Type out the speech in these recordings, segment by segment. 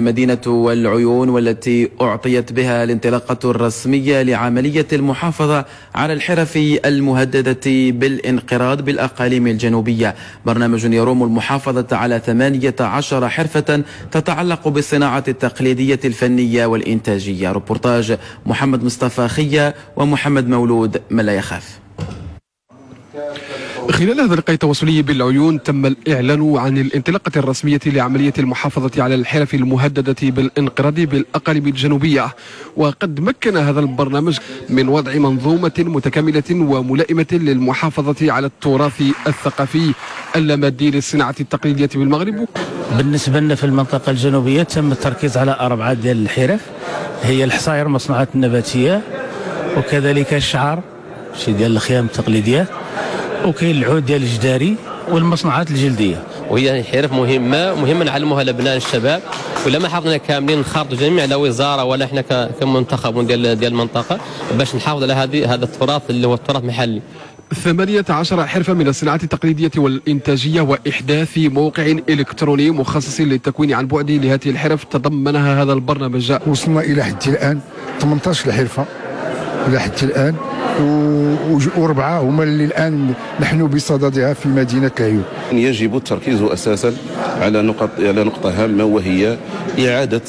مدينة والعيون والتي أعطيت بها الانطلاقة الرسمية لعملية المحافظة على الحرف المهددة بالانقراض بالأقاليم الجنوبية. برنامج يروم المحافظة على 18 حرفة تتعلق بالصناعة التقليدية الفنية والإنتاجية. روبورتاج محمد مصطفى خية ومحمد مولود. من لا يخاف؟ خلال هذا اللقاء التواصلي بالعيون تم الإعلان عن الانطلاقة الرسمية لعملية المحافظة على الحرف المهددة بالانقراض بالأقاليم الجنوبية. وقد مكن هذا البرنامج من وضع منظومة متكاملة وملائمة للمحافظة على التراث الثقافي اللامادي للصناعة التقليدية بالمغرب. بالنسبة لنا في المنطقة الجنوبية تم التركيز على أربعة ديال الحرف. هي الحصاير المصنوعات النباتية وكذلك الشعر شي ديال الخيام التقليدية. وكاين العود ديال الجداري والمصنوعات الجلدية. وهي حرف مهمة مهمه نعلموها لابناء الشباب. ولا ما حافظنا كاملين نخرطوا جميع على وزاره ولا إحنا كمنتخب ديال ديال المنطقة باش نحافظ على هذه هذا التراث اللي هو التراث المحلي. 18 حرفة من الصناعة التقليدية والإنتاجية وإحداث موقع إلكتروني مخصص للتكوين عن بعد لهذه الحرف تضمنها هذا البرنامج. وصلنا إلى حد الآن 18 حرفة إلى حد الآن. واربعه هما اللي الآن نحن بصددها في مدينه العيون. يجب التركيز أساسا على نقط على نقطة هامة وهي إعادة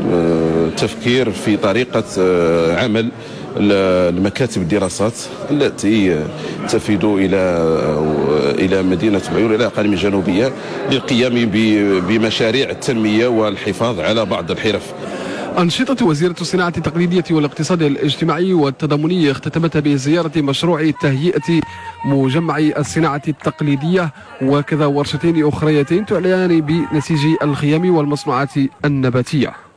التفكير في طريقة عمل المكاتب الدراسات التي تفيد إلى إلى مدينة العيون إلى الاقاليم الجنوبيه للقيام بمشاريع التنمية والحفاظ على بعض الحرف أنشطة وزيرة الصناعة التقليدية والاقتصاد الاجتماعي والتضامنية اختتمت بزيارة مشروع تهيئة مجمع الصناعة التقليدية وكذا ورشتين أخريتين تعلنان بنسيج الخيام والمصنوعات النباتية.